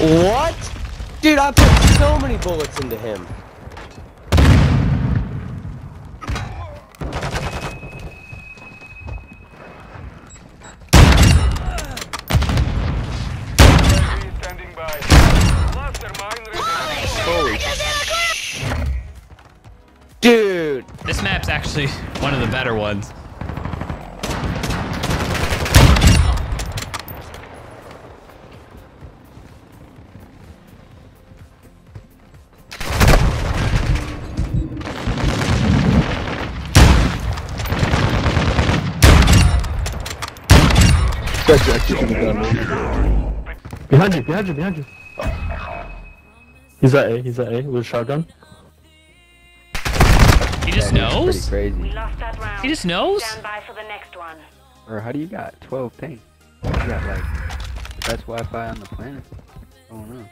What? Dude, I put so many bullets into him. Dude! This map's actually one of the better ones. That's actually should have done it. Behind you, behind you, behind you. He's at A, he's at A with a shotgun. He just knows? Pretty We crazy. lost that round. He just knows? Stand by for the next one. Or how do you got 12 ping? You got like the best Wi-Fi on the planet. I don't know.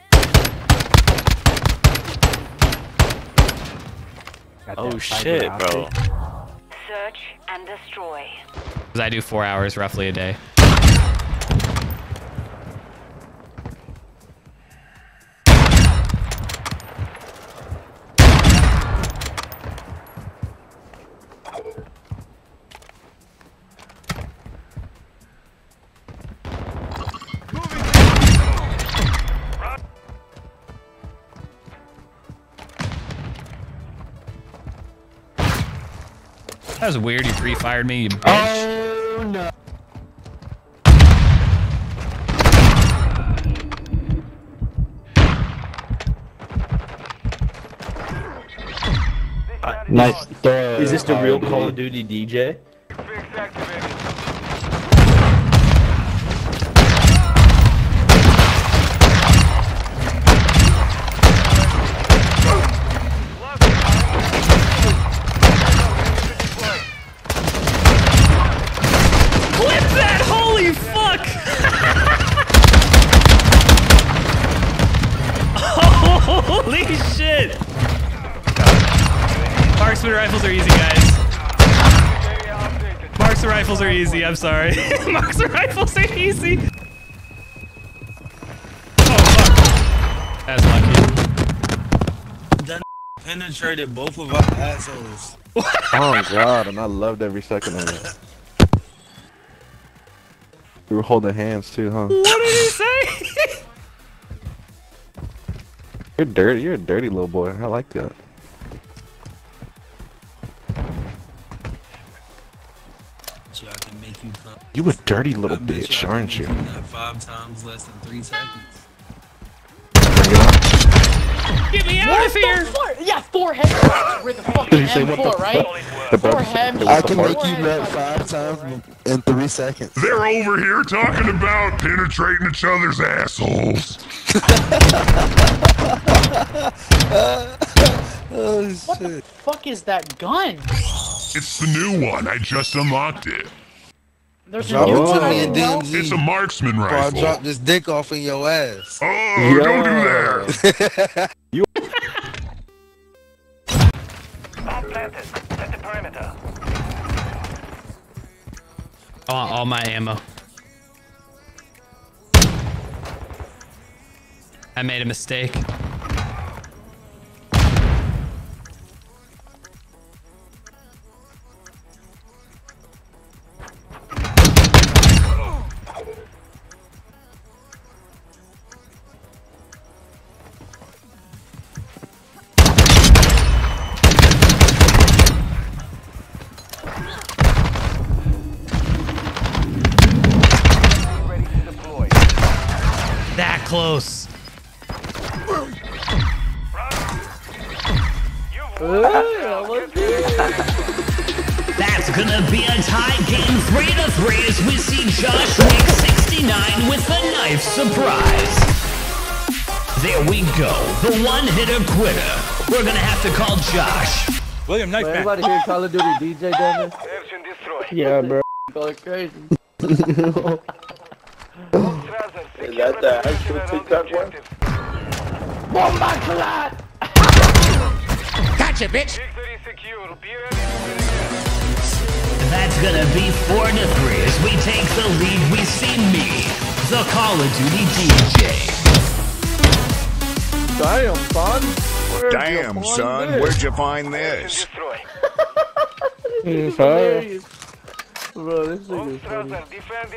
Got Oh shit, bro. Search and destroy. Because I do four hours roughly a day. That was weird. You pre-fired me, you bitch. Oh no. Nice. Is this the real. Call of Duty DJ? Shit! Marksman rifles are easy, guys. Marksman rifles are easy. I'm sorry. Marksman rifles are easy. Oh fuck! That's lucky. penetrated both of our assholes. Oh god, and I loved every second of it. We were holding hands too, huh? What did he say? You're dirty. You're a dirty little boy. I like that. So I can make you come. You a dirty little I bitch, you aren't you? make Five times less than three seconds. Bring it on. Get me out of here! Four, yeah, four headshots with the fucking you say what M4, the right? The Four bub- headshots. I can make you nut five times in three seconds. They're over here talking about penetrating each other's assholes. Oh What the fuck is that gun? It's the new one. I just unlocked it. There's a Drop new one to I me and didn't know. DMZ. It's a marksman Before I rifle. drop this dick off in your ass. Oh, don't do that. Bomb planted. Set the perimeter. I want all my ammo. I made a mistake. That's gonna be a tie game 3 to 3 as we see Josh make 69 with a knife surprise. There we go, the one hitter quitter. We're gonna have to call Josh. William, nice Anybody hear Call of Duty DJ down there? Search and destroy. Yeah, bro. Going crazy. Trousers, Is that the actual TikTok one? Gotcha, bitch! Victory secure. Be ready. That's gonna be 4 to 3 as we take the lead. We see me, the Call of Duty DJ. Damn, son. Where'd Damn, son, this? where'd you find this? Destroy. It's. Bro, this is funny. Strasser, defend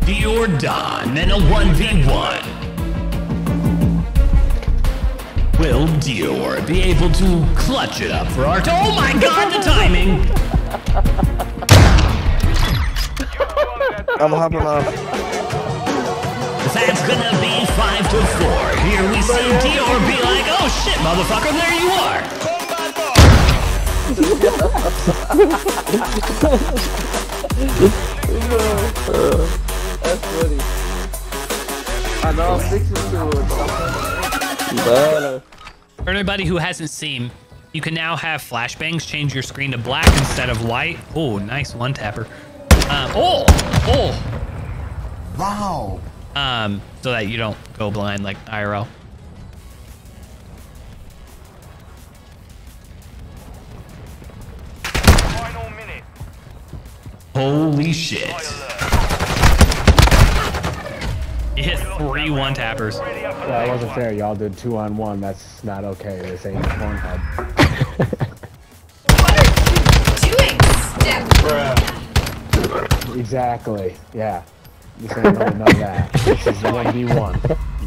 the Dior Don in a 1v1. Will Dior be able to clutch it up for Art? Oh my god, the timing! I'm hopping off. That's gonna be 5 to 4. Here we see Dior be like, oh shit, motherfucker, there you are! That's funny. I know I'm fixing to it, Better. For anybody who hasn't seen, you can now have flashbangs change your screen to black instead of white. Oh, nice one tapper. Um, oh, oh. Wow. Um, so that you don't go blind like IRL. Holy shit. You hit three one tappers. That wasn't fair. Y'all did two on one. That's not okay. This ain't Pornhub. Exactly. Yeah. This ain't no, none of that. This is one v one.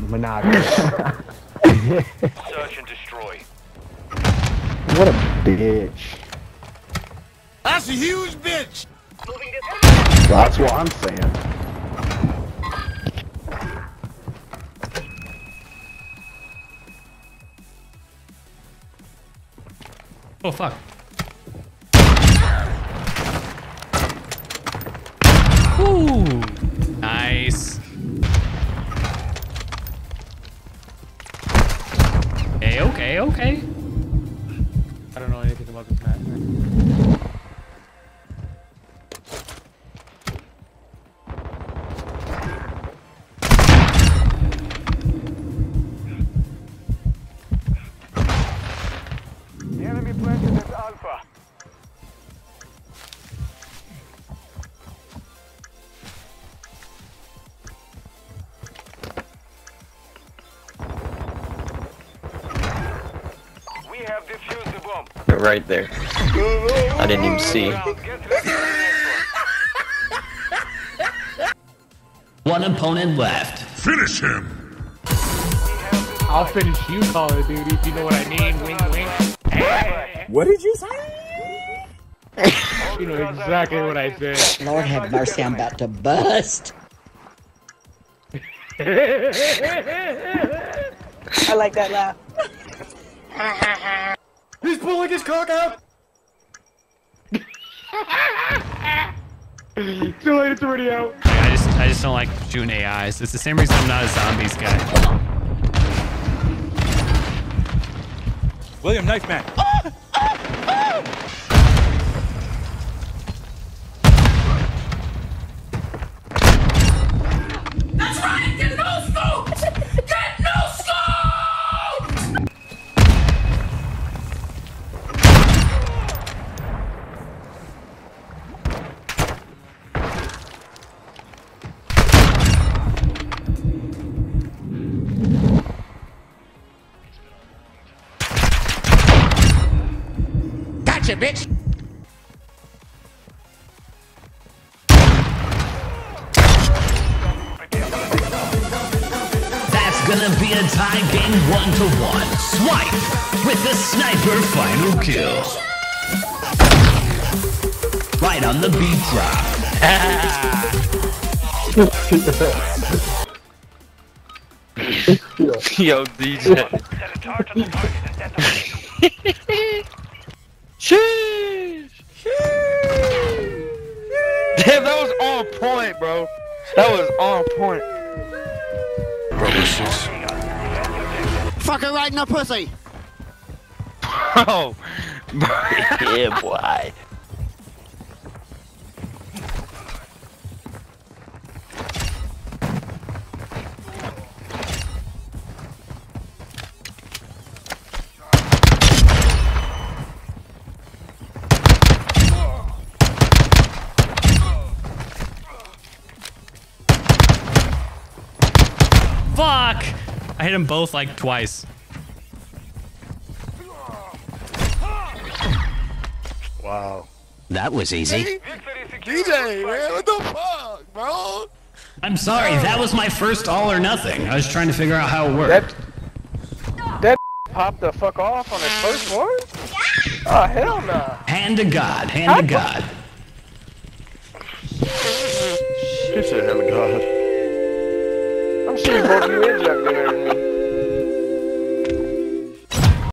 Monogamous. Search and destroy. What a bitch. That's a huge bitch. That's what I'm saying. Oh fuck. Ooh, They're right there. I didn't even see. Get ready for the next one. One opponent left. Finish him. I'll finish you, Call of Duty, if you know what I mean. Wink, wink. What did you say? You know exactly what I said. Lord have mercy, I'm about to bust. I like that laugh. He's pulling his cock out! Too late, it's already out. I just I just don't like shooting AIs. It's the same reason I'm not a zombies guy. William, knife man. That's ah! ah! ah! Gonna be a tie game one to one. Swipe with the sniper final kill. Right on the beat drop. Yo, DJ. Set a charge on the target and detonate. Sheesh. Damn, that was on point, bro. That was on point. Fucker right in the pussy! Bro. Oh. yeah, boy. Fuck! I hit them both like twice. Wow. That was easy. DJ, man, what the fuck, bro? I'm sorry, that was my first all or nothing. I was trying to figure out how it worked. That popped the fuck off on his first one? Oh, hell no. Hand to God, hand to God. He said, hell God. I'm sure you